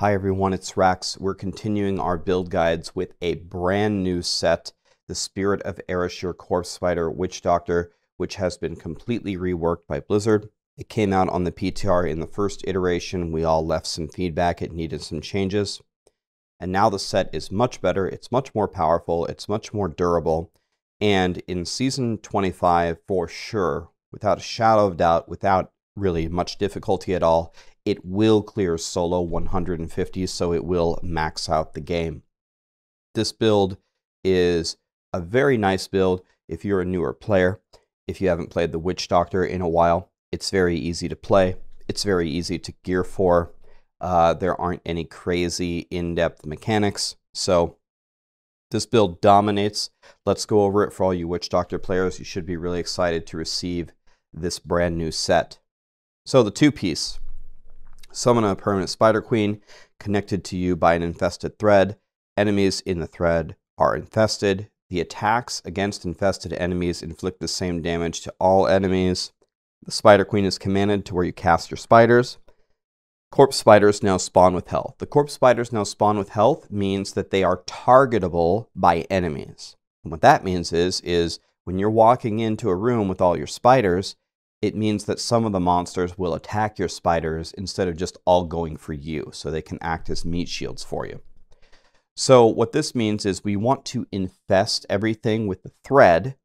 Hi everyone, it's Rax. We're continuing our build guides with a brand new set, the Spirit of Arachyr Corpse Spider Witch Doctor, which has been completely reworked by Blizzard. It came out on the PTR in the first iteration. We all left some feedback. It needed some changes. And now the set is much better. It's much more powerful. It's much more durable. And in Season 25, for sure, without a shadow of doubt, without really much difficulty at all, it will clear solo 150, so it will max out the game. This build is a very nice build if you're a newer player. If you haven't played the Witch Doctor in a while, it's very easy to play. It's very easy to gear for. Uh, there aren't any crazy in-depth mechanics, so this build dominates. Let's go over it for all you Witch Doctor players. You should be really excited to receive this brand new set. So the two-piece Summon a permanent Spider Queen connected to you by an infested thread. Enemies in the thread are infested. The attacks against infested enemies inflict the same damage to all enemies. The Spider Queen is commanded to where you cast your spiders. Corpse spiders now spawn with health. The corpse spiders now spawn with health means that they are targetable by enemies. And what that means is, is when you're walking into a room with all your spiders, it means that some of the monsters will attack your spiders instead of just all going for you, so they can act as meat shields for you. So what this means is we want to infest everything with the thread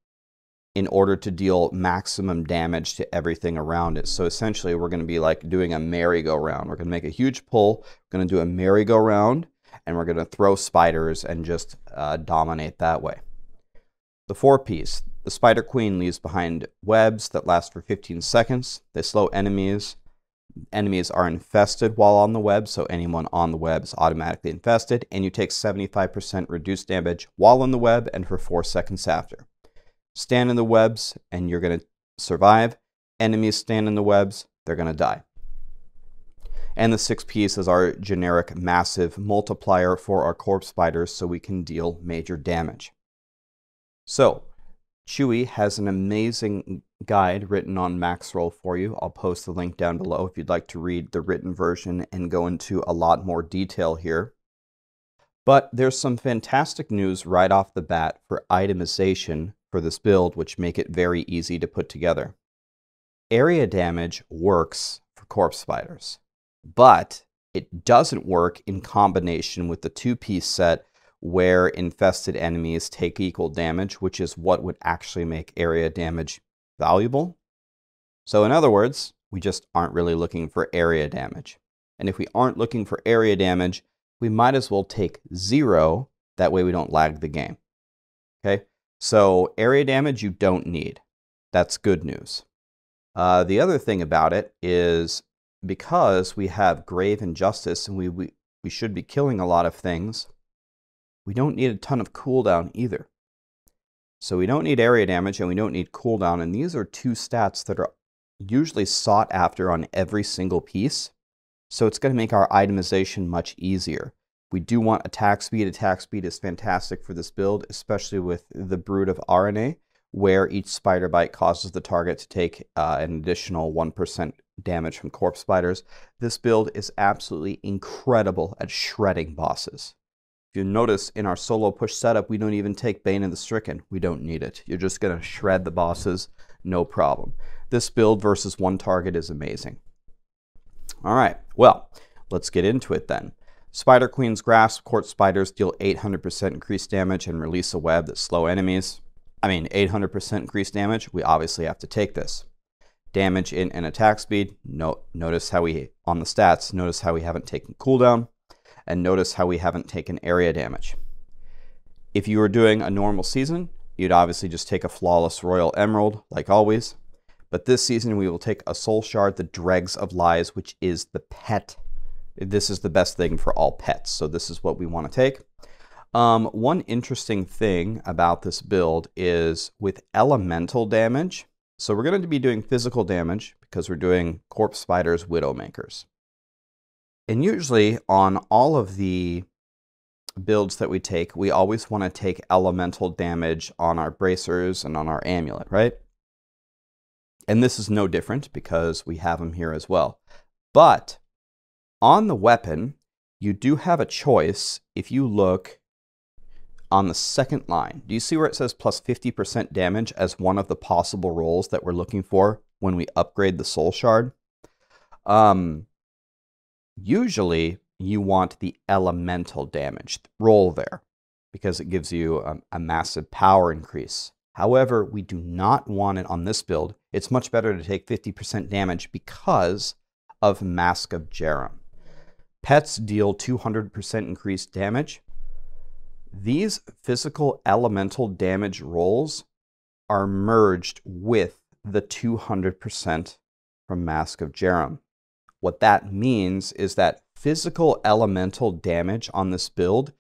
in order to deal maximum damage to everything around it. So essentially we're going to be like doing a merry-go-round. We're going to make a huge pull, we're going to do a merry-go-round, and we're going to throw spiders and just uh, dominate that way. The four piece, the Spider Queen leaves behind webs that last for 15 seconds. They slow enemies. Enemies are infested while on the web, so anyone on the web is automatically infested, and you take 75% reduced damage while on the web and for 4 seconds after. Stand in the webs, and you're going to survive. Enemies stand in the webs, they're going to die. And the six piece is our generic massive multiplier for our corpse spiders so we can deal major damage. So, Chewy has an amazing guide written on Maxroll for you. I'll post the link down below if you'd like to read the written version and go into a lot more detail here. But there's some fantastic news right off the bat for itemization for this build, which make it very easy to put together. Area damage works for corpse spiders, but it doesn't work in combination with the two-piece set where infested enemies take equal damage, which is what would actually make area damage valuable. So in other words, we just aren't really looking for area damage. And if we aren't looking for area damage, we might as well take zero. That way we don't lag the game. Okay, so area damage you don't need. That's good news. Uh, the other thing about it is because we have grave injustice and we, we, we should be killing a lot of things, we don't need a ton of cooldown either. So we don't need area damage and we don't need cooldown. And these are two stats that are usually sought after on every single piece. So it's going to make our itemization much easier. We do want attack speed. Attack speed is fantastic for this build, especially with the Brood of Araneae, where each spider bite causes the target to take uh, an additional 1% damage from corpse spiders. This build is absolutely incredible at shredding bosses. If you notice in our solo push setup, we don't even take Bane of the Stricken. We don't need it. You're just going to shred the bosses, no problem. This build versus one target is amazing. All right, well, let's get into it then. Spider Queen's Grasp, Corpse Spiders deal 800% increased damage and release a web that slow enemies. I mean, 800% increased damage, we obviously have to take this. Damage in and attack speed, no, notice how we, on the stats, notice how we haven't taken cooldown and notice how we haven't taken area damage. If you were doing a normal season, you'd obviously just take a Flawless Royal Emerald, like always. But this season, we will take a Soul Shard, the Dregs of Lies, which is the pet. This is the best thing for all pets, so this is what we want to take. Um, one interesting thing about this build is with elemental damage, so we're going to be doing physical damage because we're doing Corpse Spiders, Widowmakers. And usually on all of the builds that we take, we always want to take elemental damage on our bracers and on our amulet, right? And this is no different because we have them here as well. But on the weapon, you do have a choice if you look on the second line. Do you see where it says plus 50% damage as one of the possible rolls that we're looking for when we upgrade the soul shard? Um, usually you want the elemental damage roll there because it gives you a, a massive power increase. However, we do not want it on this build. It's much better to take 50% damage because of Mask of Jeram. Pets deal 200% increased damage. These physical elemental damage rolls are merged with the 200% from Mask of Jeram. What that means is that physical elemental damage on this build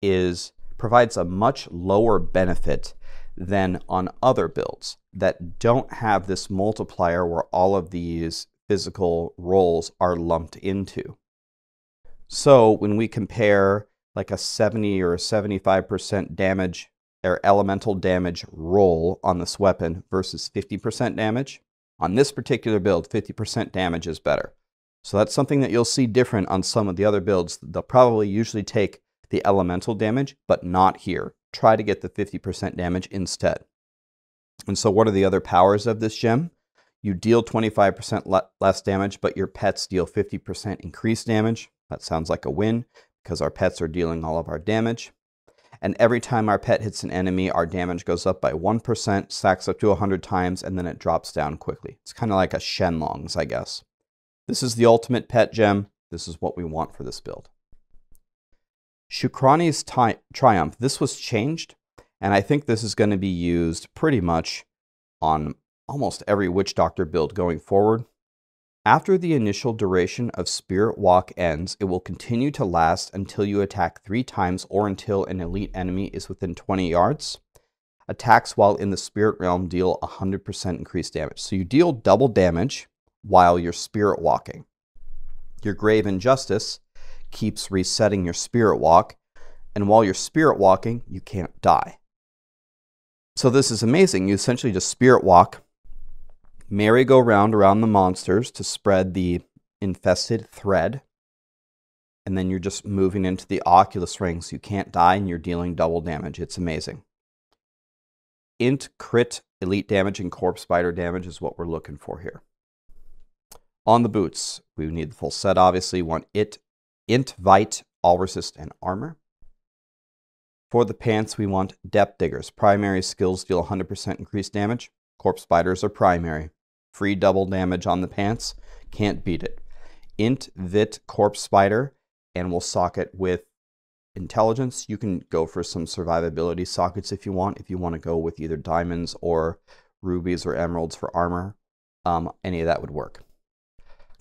is provides a much lower benefit than on other builds that don't have this multiplier where all of these physical rolls are lumped into. So when we compare like a 70 or a 75% damage or elemental damage roll on this weapon versus 50% damage, on this particular build, 50% damage is better. So that's something that you'll see different on some of the other builds. They'll probably usually take the elemental damage, but not here. Try to get the 50% damage instead. And so what are the other powers of this gem? You deal 25% le less damage, but your pets deal 50% increased damage. That sounds like a win because our pets are dealing all of our damage. And every time our pet hits an enemy, our damage goes up by 1%, stacks up to 100 times, and then it drops down quickly. It's kind of like a Shenlong's, I guess. This is the ultimate pet gem. This is what we want for this build. Shukrani's Triumph. This was changed, and I think this is going to be used pretty much on almost every Witch Doctor build going forward. After the initial duration of Spirit Walk ends, it will continue to last until you attack three times or until an elite enemy is within 20 yards. Attacks while in the Spirit Realm deal 100% increased damage. So you deal double damage while you're Spirit Walking. Your Grave Injustice keeps resetting your Spirit Walk, and while you're Spirit Walking, you can't die. So this is amazing. You essentially just Spirit Walk merry-go-round around the monsters to spread the infested thread. And then you're just moving into the Oculus rings. You can't die and you're dealing double damage. It's amazing. Int, crit, elite damage, and corpse spider damage is what we're looking for here. On the boots, we need the full set, obviously. We want it, int, vite, all resist, and armor. For the pants, we want depth diggers. Primary skills deal 100% increased damage. Corpse spiders are primary. Free double damage on the pants. Can't beat it. Int Vit Corpse Spider, and we'll socket with intelligence. You can go for some survivability sockets if you want. If you want to go with either diamonds or rubies or emeralds for armor, um, any of that would work.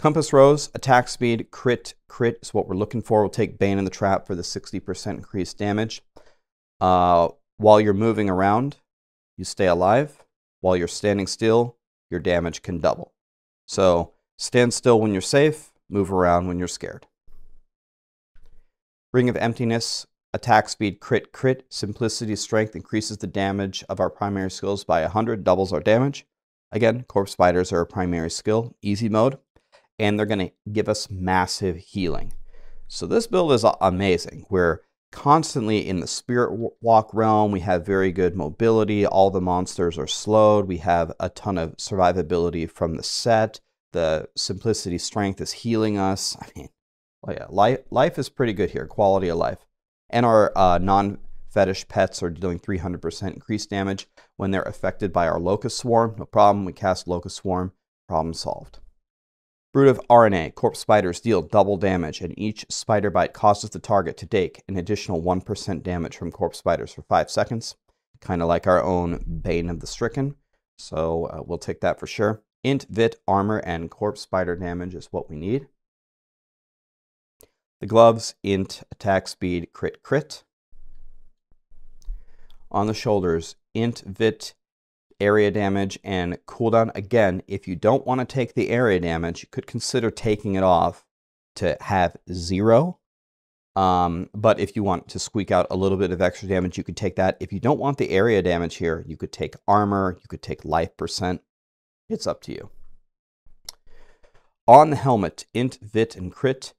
Compass Rose, attack speed, crit, crit is what we're looking for. We'll take Bane in the Trap for the 60% increased damage. Uh, while you're moving around, you stay alive. While you're standing still, your damage can double. So stand still when you're safe, move around when you're scared. Ring of Emptiness, attack speed, crit, crit, simplicity, strength increases the damage of our primary skills by 100, doubles our damage. Again, Corpse Spiders are a primary skill, easy mode, and they're going to give us massive healing. So this build is amazing. We're constantly in the spirit walk realm. We have very good mobility. All the monsters are slowed. We have a ton of survivability from the set. The simplicity strength is healing us. I mean, well, yeah, life, life is pretty good here, quality of life. And our uh, non fetish pets are dealing 300% increased damage when they're affected by our locust swarm. No problem. We cast locust swarm. Problem solved. Brood of Araneae, corpse spiders deal double damage, and each spider bite causes the target to take an additional 1% damage from corpse spiders for 5 seconds. Kind of like our own Bane of the Stricken. So uh, we'll take that for sure. Int, Vit, Armor, and Corpse Spider damage is what we need. The gloves, Int, Attack Speed, Crit, Crit. On the shoulders, Int, Vit, area damage and cooldown. Again, if you don't want to take the area damage, you could consider taking it off to have zero. Um, but if you want to squeak out a little bit of extra damage, you could take that. If you don't want the area damage here, you could take armor, you could take life percent. It's up to you. On the helmet, int, vit, and crit.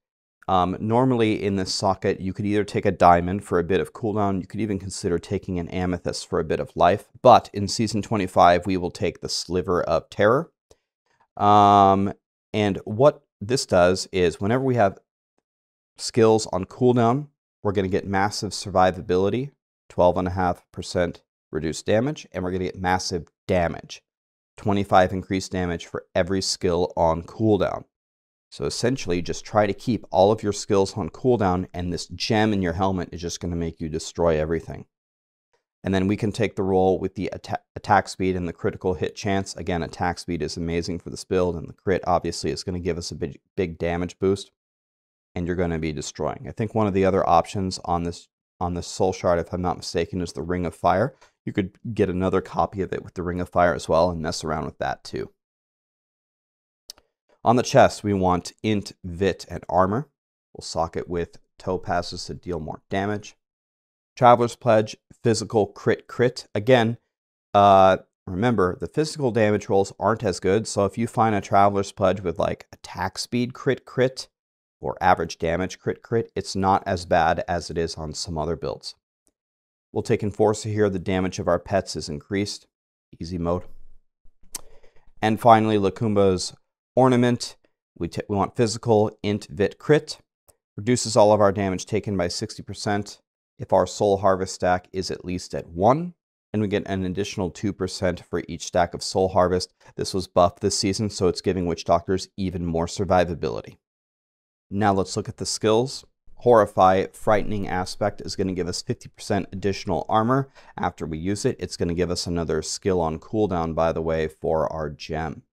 Um, normally in this socket, you could either take a diamond for a bit of cooldown, you could even consider taking an amethyst for a bit of life, but in Season 25, we will take the Sliver of Terror. Um, and what this does is whenever we have skills on cooldown, we're going to get massive survivability, 12.5% reduced damage, and we're going to get massive damage, 25 increased damage for every skill on cooldown. So essentially, just try to keep all of your skills on cooldown, and this gem in your helmet is just going to make you destroy everything. And then we can take the roll with the atta attack speed and the critical hit chance. Again, attack speed is amazing for this build, and the crit obviously is going to give us a big, big damage boost, and you're going to be destroying. I think one of the other options on this on this soul shard, if I'm not mistaken, is the Ring of Fire. You could get another copy of it with the Ring of Fire as well and mess around with that too. On the chest, we want int, vit, and armor. We'll sock it with topazes to deal more damage. Traveler's Pledge, physical crit crit. Again, uh, remember, the physical damage rolls aren't as good, so if you find a Traveler's Pledge with like attack speed crit crit or average damage crit crit, it's not as bad as it is on some other builds. We'll take Enforcer here. The damage of our pets is increased. Easy mode. And finally, Lakumba's ornament. We, we want physical, int, vit, crit. Reduces all of our damage taken by 60% if our soul harvest stack is at least at 1. And we get an additional 2% for each stack of soul harvest. This was buffed this season, so it's giving witch doctors even more survivability. Now let's look at the skills. Horrify, frightening aspect is going to give us 50% additional armor. After we use it, it's going to give us another skill on cooldown, by the way, for our gem.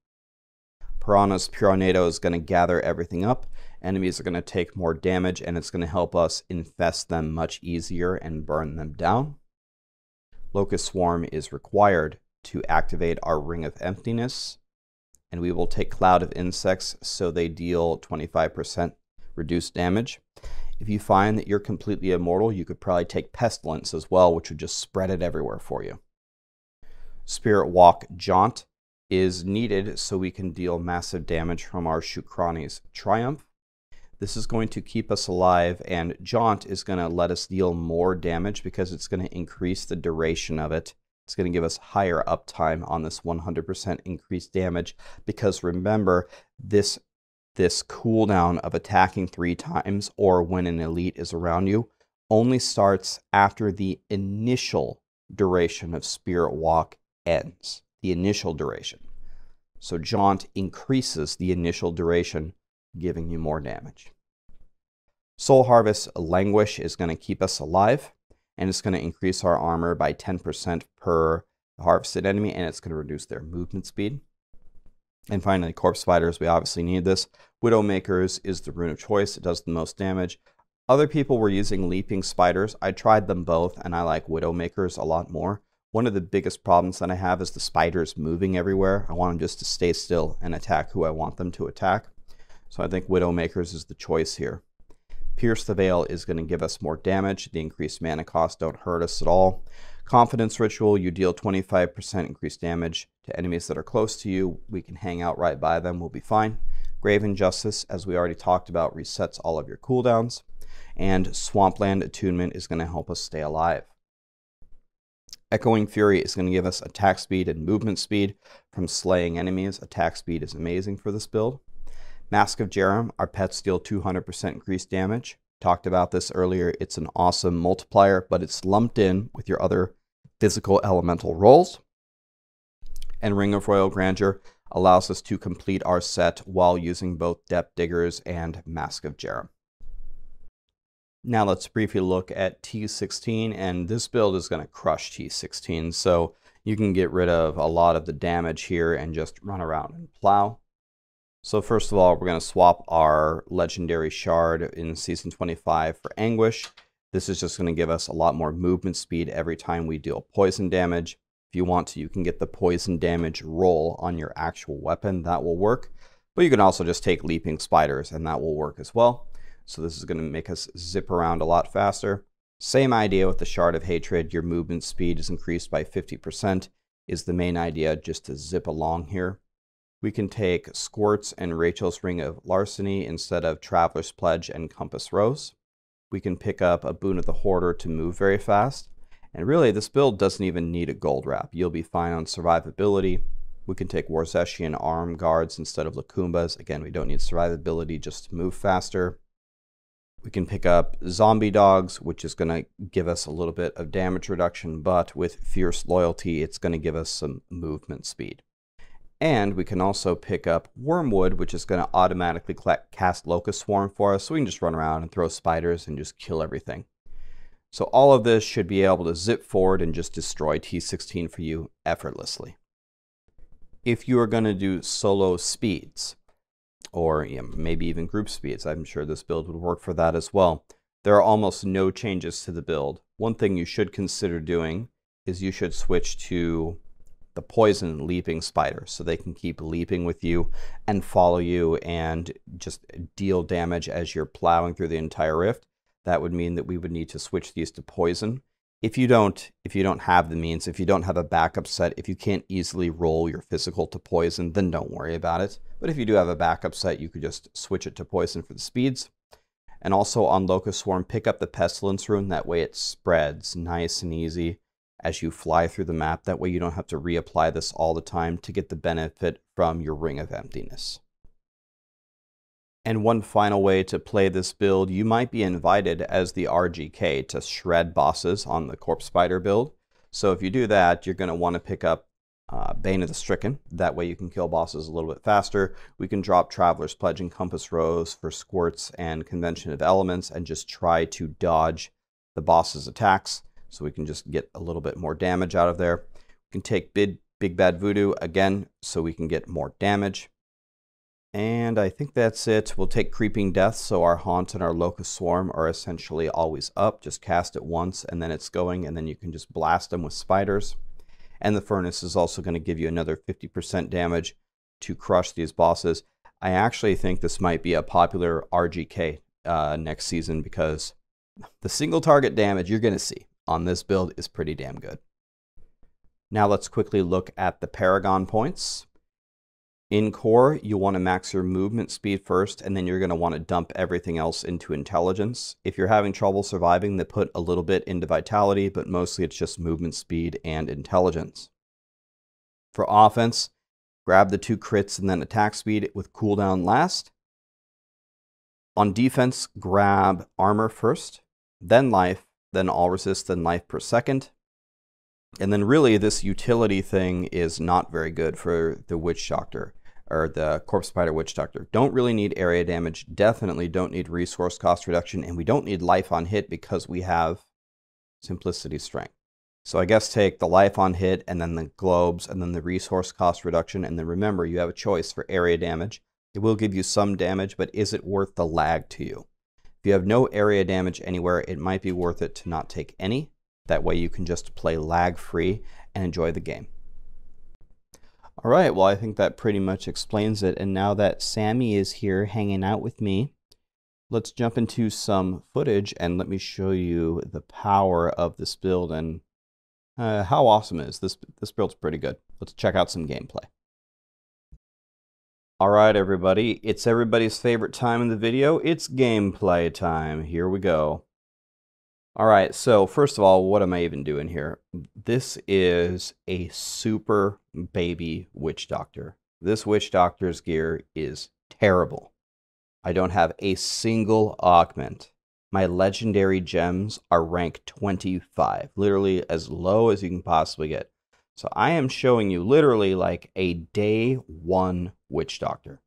Piranha's Piranhado is going to gather everything up. Enemies are going to take more damage, and it's going to help us infest them much easier and burn them down. Locust Swarm is required to activate our Ring of Emptiness, and we will take Cloud of Insects so they deal 25% reduced damage. If you find that you're completely immortal, you could probably take Pestilence as well, which would just spread it everywhere for you. Spirit Walk Jaunt is needed so we can deal massive damage from our Shukrani's Triumph. This is going to keep us alive, and Jaunt is going to let us deal more damage because it's going to increase the duration of it. It's going to give us higher uptime on this 100% increased damage because remember, this, this cooldown of attacking three times or when an elite is around you only starts after the initial duration of Spirit Walk ends the initial duration. So Jaunt increases the initial duration, giving you more damage. Soul Harvest Languish is going to keep us alive, and it's going to increase our armor by 10% per harvested enemy, and it's going to reduce their movement speed. And finally, Corpse Spiders, we obviously need this. Widowmakers is the rune of choice. It does the most damage. Other people were using Leaping Spiders. I tried them both, and I like Widowmakers a lot more. One of the biggest problems that I have is the spiders moving everywhere. I want them just to stay still and attack who I want them to attack. So I think Widowmakers is the choice here. Pierce the Veil is going to give us more damage. The increased mana cost don't hurt us at all. Confidence Ritual, you deal 25% increased damage to enemies that are close to you. We can hang out right by them, we'll be fine. Grave Injustice, as we already talked about, resets all of your cooldowns. And Swampland Attunement is going to help us stay alive. Echoing Fury is going to give us attack speed and movement speed from slaying enemies. Attack speed is amazing for this build. Mask of Jeram, our pets deal 200% increased damage. Talked about this earlier. It's an awesome multiplier, but it's lumped in with your other physical elemental rolls. And Ring of Royal Grandeur allows us to complete our set while using both Depth Diggers and Mask of Jeram. Now let's briefly look at T16, and this build is going to crush T16, so you can get rid of a lot of the damage here and just run around and plow. So first of all, we're going to swap our Legendary Shard in Season 25 for Anguish. This is just going to give us a lot more movement speed every time we deal poison damage. If you want to, you can get the poison damage roll on your actual weapon. That will work. But you can also just take Leaping Spiders, and that will work as well. So this is going to make us zip around a lot faster. Same idea with the Shard of Hatred. Your movement speed is increased by 50% is the main idea just to zip along here. We can take Squirts and Rechel's Ring of Larceny instead of Traveler's Pledge and Compass Rose. We can pick up a Boon of the Hoarder to move very fast. And really, this build doesn't even need a gold wrap. You'll be fine on survivability. We can take Warzechian Arm Guards instead of Lakumbas. Again, we don't need survivability just to move faster. We can pick up Zombie Dogs, which is going to give us a little bit of damage reduction, but with Fierce Loyalty, it's going to give us some movement speed. And we can also pick up Wormwood, which is going to automatically cast Locust Swarm for us, so we can just run around and throw spiders and just kill everything. So all of this should be able to zip forward and just destroy T16 for you effortlessly. If you are going to do solo speeds, or you know, maybe even group speeds, I'm sure this build would work for that as well. There are almost no changes to the build. One thing you should consider doing is you should switch to the poison leaping spider so they can keep leaping with you and follow you and just deal damage as you're plowing through the entire rift that would mean that we would need to switch these to poison. If you don't, if you don't have the means, if you don't have a backup set, if you can't easily roll your physical to poison, then don't worry about it. But if you do have a backup set, you could just switch it to poison for the speeds. And also on Locust Swarm, pick up the Pestilence Rune. That way it spreads nice and easy as you fly through the map. That way you don't have to reapply this all the time to get the benefit from your Ring of Emptiness. And one final way to play this build, you might be invited as the RGK to shred bosses on the Corpse Spider build. So if you do that, you're going to want to pick up uh, Bane of the Stricken. That way you can kill bosses a little bit faster. We can drop Traveler's Pledge and Compass Rose for Squirts and Convention of Elements and just try to dodge the boss's attacks so we can just get a little bit more damage out of there. We can take Big, Big Bad Voodoo again so we can get more damage. And I think that's it. We'll take Creeping Death, so our Haunt and our Locust Swarm are essentially always up. Just cast it once, and then it's going, and then you can just blast them with spiders. And the Furnace is also going to give you another 50% damage to crush these bosses. I actually think this might be a popular RGK uh, next season because the single target damage you're going to see on this build is pretty damn good. Now let's quickly look at the Paragon points. In core, you want to max your movement speed first, and then you're going to want to dump everything else into intelligence. If you're having trouble surviving, then put a little bit into vitality, but mostly it's just movement speed and intelligence. For offense, grab the two crits and then attack speed with cooldown last. On defense, grab armor first, then life, then all resist, then life per second. And then really this utility thing is not very good for the Witch Doctor or the Corpse Spider Witch Doctor. Don't really need area damage, definitely don't need resource cost reduction, and we don't need life on hit because we have Simplicity Strength. So I guess take the life on hit and then the globes and then the resource cost reduction. And then remember, you have a choice for area damage. It will give you some damage, but is it worth the lag to you? If you have no area damage anywhere, it might be worth it to not take any. That way you can just play lag free and enjoy the game. All right, well, I think that pretty much explains it. And now that Sammy is here hanging out with me, let's jump into some footage and let me show you the power of this build and uh, how awesome is. This, this build's pretty good. Let's check out some gameplay. All right, everybody, it's everybody's favorite time in the video. It's gameplay time. Here we go. All right, so first of all, what am I even doing here? This is a super baby witch doctor. This witch doctor's gear is terrible. I don't have a single augment. My legendary gems are rank 25, literally as low as you can possibly get. So I am showing you literally like a day one witch doctor.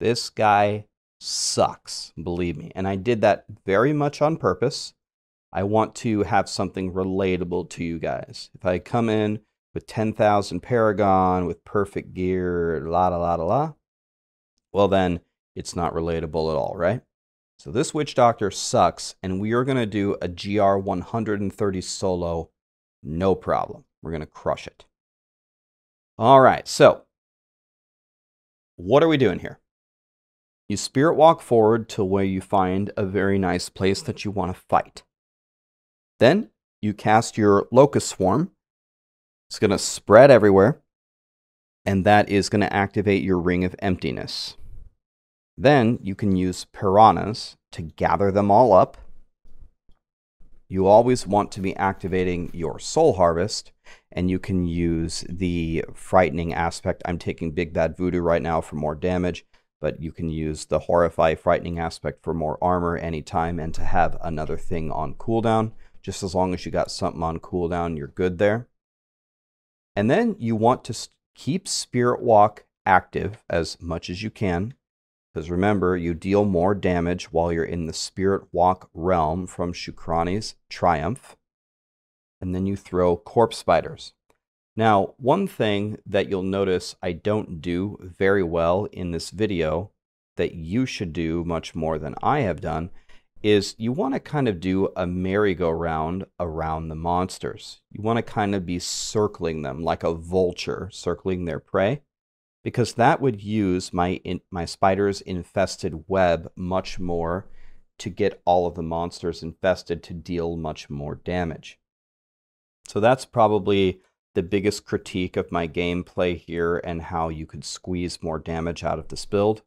This guy sucks, believe me. And I did that very much on purpose I want to have something relatable to you guys. If I come in with 10,000 Paragon, with perfect gear, la la la la la, well then it's not relatable at all, right? So this Witch Doctor sucks, and we are going to do a GR 130 solo, no problem. We're going to crush it. All right, so what are we doing here? You spirit walk forward to where you find a very nice place that you want to fight. Then you cast your locust swarm. It's going to spread everywhere. and that is going to activate your Ring of Emptiness. Then you can use Piranhas to gather them all up. You always want to be activating your Soul Harvest, and you can use the Frightening aspect. I'm taking Big Bad Voodoo right now for more damage, but you can use the Horrify Frightening aspect for more armor anytime and to have another thing on cooldown. Just as long as you got something on cooldown, you're good there. And then you want to keep Spirit Walk active as much as you can. Because remember, you deal more damage while you're in the Spirit Walk realm from Shukrani's Triumph. And then you throw Corpse Spiders. Now, one thing that you'll notice I don't do very well in this video that you should do much more than I have done is you want to kind of do a merry-go-round around the monsters. You want to kind of be circling them like a vulture circling their prey because that would use my in, my spider's infested web much more to get all of the monsters infested to deal much more damage. So that's probably the biggest critique of my gameplay here and how you could squeeze more damage out of this build.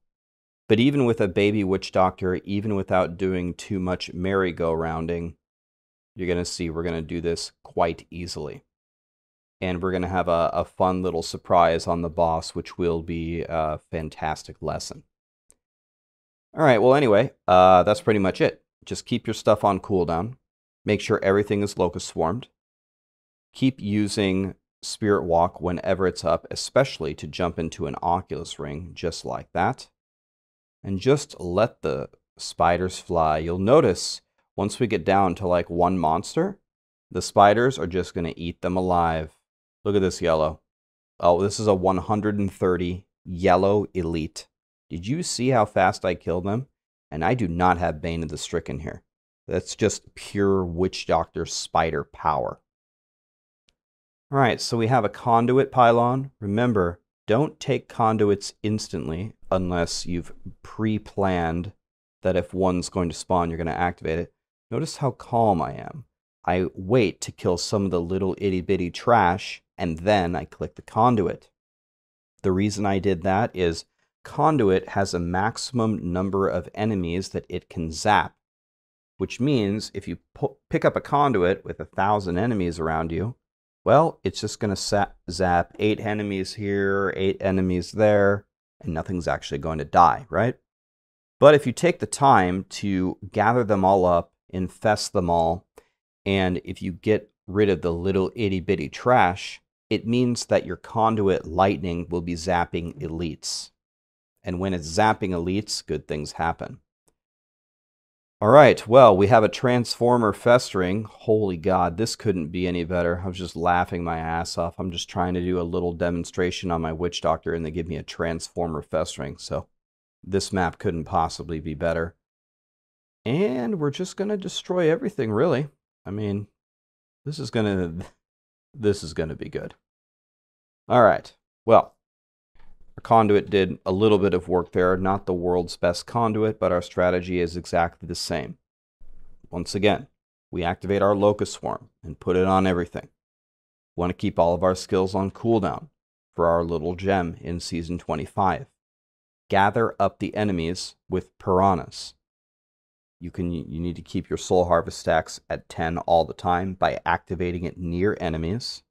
But even with a baby witch doctor, even without doing too much merry-go-rounding, you're going to see we're going to do this quite easily. And we're going to have a, a fun little surprise on the boss, which will be a fantastic lesson. All right, well, anyway, uh, that's pretty much it. Just keep your stuff on cooldown. Make sure everything is locust swarmed. Keep using Spirit Walk whenever it's up, especially to jump into an Oculus ring, just like that and just let the spiders fly. You'll notice once we get down to like one monster, the spiders are just going to eat them alive. Look at this yellow. Oh, this is a 130 yellow elite. Did you see how fast I killed them? And I do not have Bane of the Stricken here. That's just pure Witch Doctor spider power. All right, so we have a conduit pylon. Remember, don't take conduits instantly unless you've pre-planned that if one's going to spawn, you're going to activate it. Notice how calm I am. I wait to kill some of the little itty bitty trash, and then I click the conduit. The reason I did that is conduit has a maximum number of enemies that it can zap, which means if you pick up a conduit with a thousand enemies around you, well, it's just going to zap eight enemies here, eight enemies there, and nothing's actually going to die, right? But if you take the time to gather them all up, infest them all, and if you get rid of the little itty bitty trash, it means that your conduit lightning will be zapping elites. And when it's zapping elites, good things happen. All right, well, we have a transformer festering. Holy God, this couldn't be any better. I was just laughing my ass off. I'm just trying to do a little demonstration on my witch doctor and they give me a transformer festering. So this map couldn't possibly be better. And we're just going to destroy everything, really. I mean, this is going to this is going to be good. All right. Well, our conduit did a little bit of work there, not the world's best conduit, but our strategy is exactly the same. Once again, we activate our locust swarm and put it on everything. We want to keep all of our skills on cooldown for our little gem in season 25. Gather up the enemies with piranhas. You can you need to keep your soul harvest stacks at 10 all the time by activating it near enemies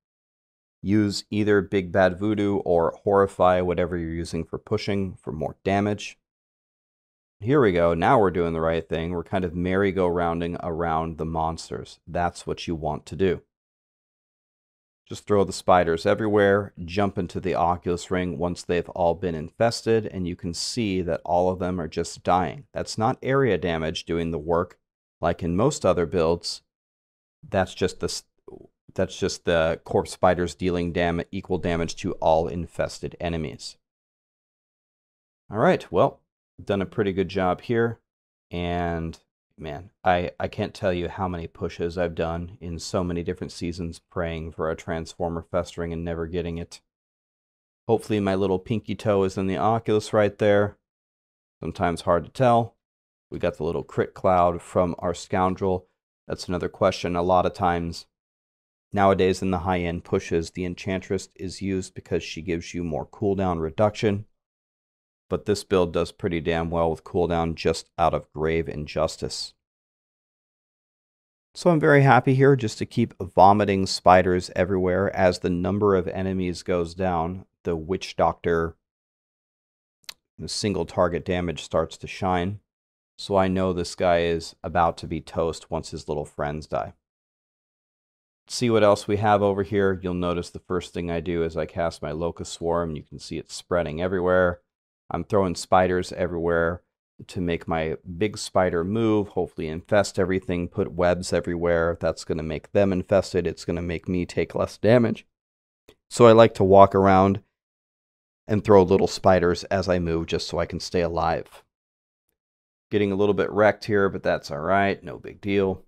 use either Big Bad Voodoo or Horrify, whatever you're using for pushing for more damage. Here we go. Now we're doing the right thing. We're kind of merry-go-rounding around the monsters. That's what you want to do. Just throw the spiders everywhere, jump into the Oculus Ring once they've all been infested, and you can see that all of them are just dying. That's not area damage doing the work like in most other builds. That's just the, that's just the corpse spiders dealing dam equal damage to all infested enemies. All right, well, done a pretty good job here. And man, I, I can't tell you how many pushes I've done in so many different seasons praying for a Transformer festering and never getting it. Hopefully my little pinky toe is in the Oculus right there. Sometimes hard to tell. We got the little crit cloud from our scoundrel. That's another question. A lot of times Nowadays, in the high end pushes, the Enchantress is used because she gives you more cooldown reduction. But this build does pretty damn well with cooldown just out of Grave Injustice. So I'm very happy here just to keep vomiting spiders everywhere as the number of enemies goes down. The Witch Doctor the single target damage starts to shine. So I know this guy is about to be toast once his little friends die see what else we have over here. You'll notice the first thing I do is I cast my Locust Swarm. You can see it spreading everywhere. I'm throwing spiders everywhere to make my big spider move, hopefully infest everything, put webs everywhere. That's going to make them infested. It's going to make me take less damage. So I like to walk around and throw little spiders as I move just so I can stay alive. Getting a little bit wrecked here, but that's all right. No big deal.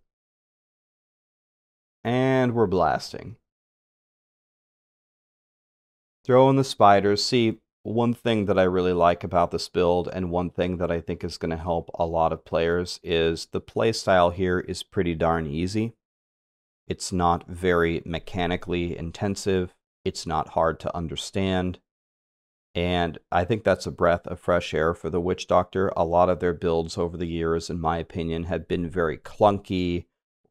And we're blasting. Throw in the spiders. See, one thing that I really like about this build and one thing that I think is going to help a lot of players is the playstyle here is pretty darn easy. It's not very mechanically intensive. It's not hard to understand. And I think that's a breath of fresh air for the Witch Doctor. A lot of their builds over the years, in my opinion, have been very clunky,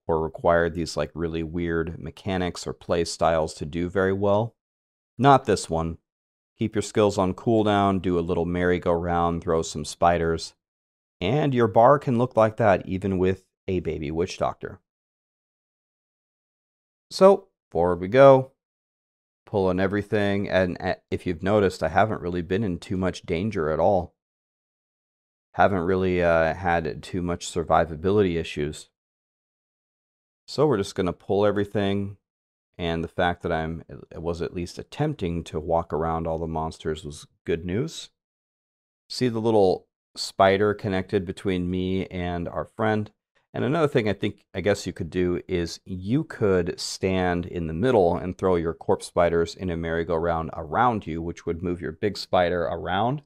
or required these like really weird mechanics or play styles to do very well. Not this one. Keep your skills on cooldown, do a little merry-go-round, throw some spiders, and your bar can look like that even with a baby witch doctor. So, forward we go, pulling everything, and uh, if you've noticed, I haven't really been in too much danger at all. Haven't really uh, had too much survivability issues. So we're just going to pull everything. And the fact that I'm uh, was at least attempting to walk around all the monsters was good news. See the little spider connected between me and our friend. And another thing I think I guess you could do is you could stand in the middle and throw your corpse spiders in a merry-go-round around you, which would move your big spider around.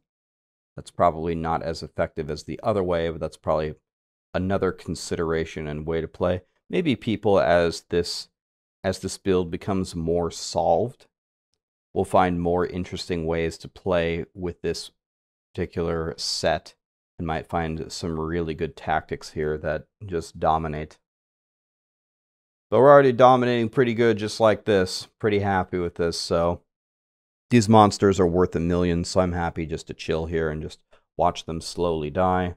That's probably not as effective as the other way, but that's probably another consideration and way to play maybe people as this as this build becomes more solved will find more interesting ways to play with this particular set and might find some really good tactics here that just dominate. But we're already dominating pretty good just like this. Pretty happy with this, so these monsters are worth a million, so I'm happy just to chill here and just watch them slowly die.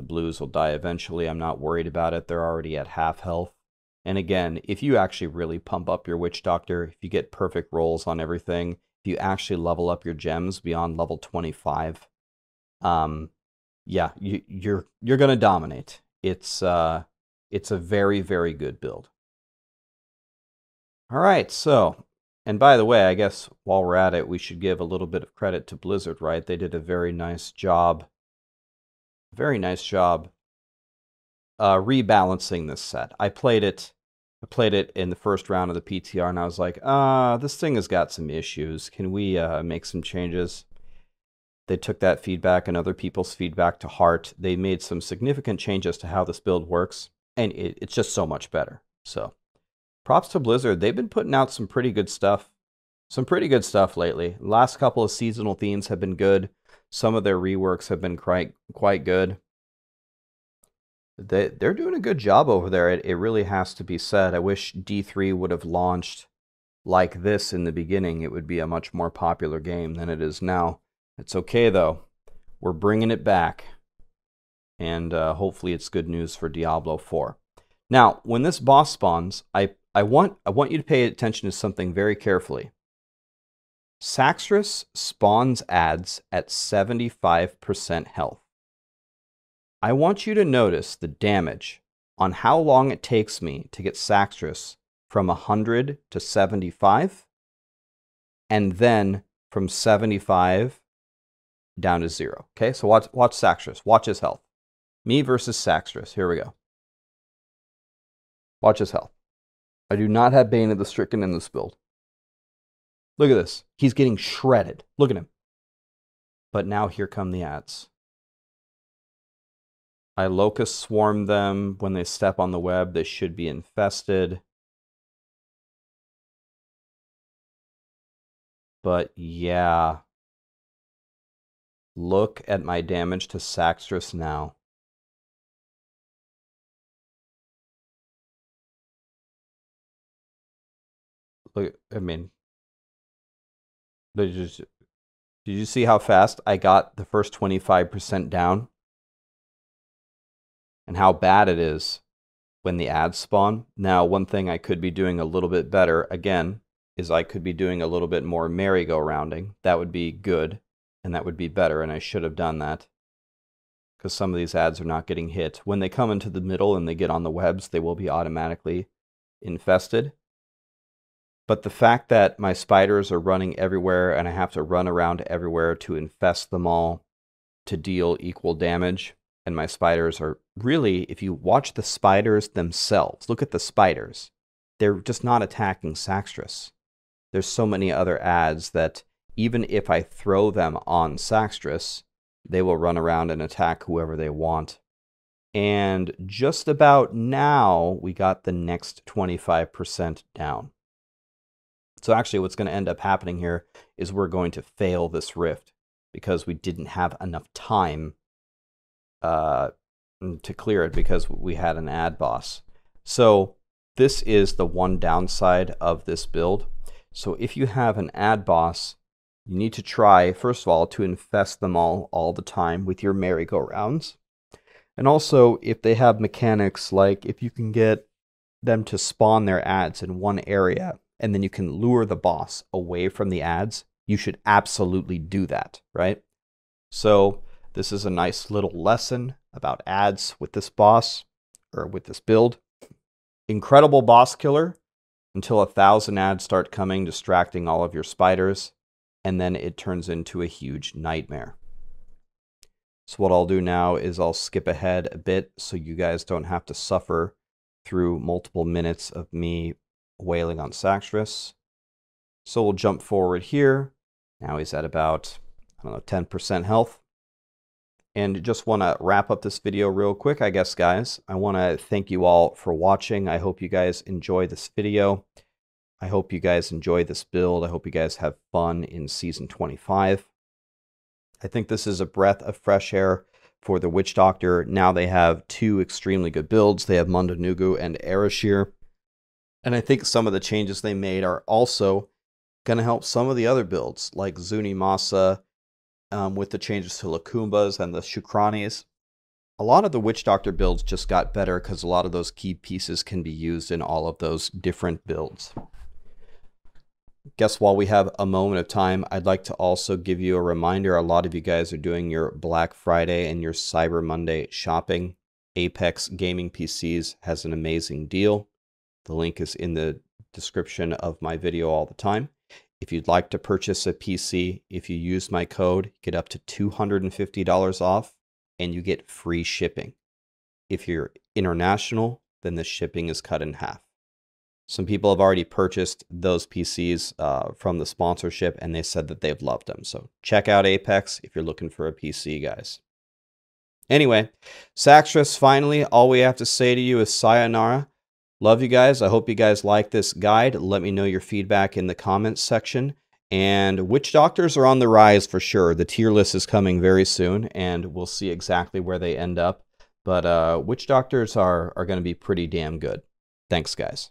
The blues will die eventually. I'm not worried about it. They're already at half health. And again, if you actually really pump up your Witch Doctor, if you get perfect rolls on everything, if you actually level up your gems beyond level 25, um, yeah, you, you're you're gonna dominate. It's uh, it's a very very good build. All right, so and by the way, I guess while we're at it, we should give a little bit of credit to Blizzard, right? They did a very nice job very nice job uh, rebalancing this set. I played it. I played it in the first round of the PTR, and I was like, "Ah, uh, this thing has got some issues. Can we uh, make some changes?" They took that feedback and other people's feedback to heart. They made some significant changes to how this build works, and it, it's just so much better. So, props to Blizzard. They've been putting out some pretty good stuff. Some pretty good stuff lately. last couple of seasonal themes have been good. Some of their reworks have been quite quite good. They they're doing a good job over there. It it really has to be said. I wish D3 would have launched like this in the beginning. It would be a much more popular game than it is now. It's okay though. We're bringing it back, and uh, hopefully it's good news for Diablo 4. Now, when this boss spawns, I I want I want you to pay attention to something very carefully. Saxtris spawns ads at 75% health. I want you to notice the damage on how long it takes me to get Saxtris from 100 to 75, and then from 75 down to zero. Okay, so watch, watch Saxtris. Watch his health. Me versus Saxtris. Here we go. Watch his health. I do not have Bane of the Stricken in this build. Look at this. He's getting shredded. Look at him. But now here come the ads. I locust swarm them. When they step on the web, they should be infested. But yeah. Look at my damage to Saxtris now. Look, I mean, did you, did you see how fast I got the first 25% down? And how bad it is when the ads spawn. Now, one thing I could be doing a little bit better, again, is I could be doing a little bit more merry-go-rounding. That would be good, and that would be better, and I should have done that. Because some of these ads are not getting hit. When they come into the middle and they get on the webs, they will be automatically infested. But the fact that my spiders are running everywhere and I have to run around everywhere to infest them all to deal equal damage, and my spiders are really, if you watch the spiders themselves, look at the spiders, they're just not attacking Saxtris. There's so many other ads that even if I throw them on Saxtris, they will run around and attack whoever they want. And just about now, we got the next 25% down. So actually what's going to end up happening here is we're going to fail this rift because we didn't have enough time uh, to clear it because we had an ad boss. So this is the one downside of this build. So if you have an ad boss, you need to try, first of all, to infest them all all the time with your merry-go-rounds. And also, if they have mechanics like if you can get them to spawn their ads in one area and then you can lure the boss away from the ads, you should absolutely do that, right? So this is a nice little lesson about ads with this boss or with this build. Incredible boss killer until a thousand ads start coming, distracting all of your spiders, and then it turns into a huge nightmare. So what I'll do now is I'll skip ahead a bit so you guys don't have to suffer through multiple minutes of me wailing on Saxtris. So we'll jump forward here. Now he's at about, I don't know, 10% health. And just want to wrap up this video real quick, I guess, guys. I want to thank you all for watching. I hope you guys enjoy this video. I hope you guys enjoy this build. I hope you guys have fun in Season 25. I think this is a breath of fresh air for the Witch Doctor. Now they have two extremely good builds. They have Mundunugu and Arachyr. And I think some of the changes they made are also going to help some of the other builds, like Zunimassa, um, with the changes to Lakumba's and the Shukrani's. A lot of the Witch Doctor builds just got better because a lot of those key pieces can be used in all of those different builds. Guess while we have a moment of time, I'd like to also give you a reminder. A lot of you guys are doing your Black Friday and your Cyber Monday shopping. Apex Gaming PCs has an amazing deal. The link is in the description of my video all the time. If you'd like to purchase a PC, if you use my code, get up to $250 off and you get free shipping. If you're international, then the shipping is cut in half. Some people have already purchased those PCs uh, from the sponsorship and they said that they've loved them. So check out Apex if you're looking for a PC, guys. Anyway, Saxtris, finally, all we have to say to you is sayonara. Love you guys. I hope you guys like this guide. Let me know your feedback in the comments section. And witch doctors are on the rise for sure. The tier list is coming very soon, and we'll see exactly where they end up. But uh, witch doctors are, are going to be pretty damn good. Thanks, guys.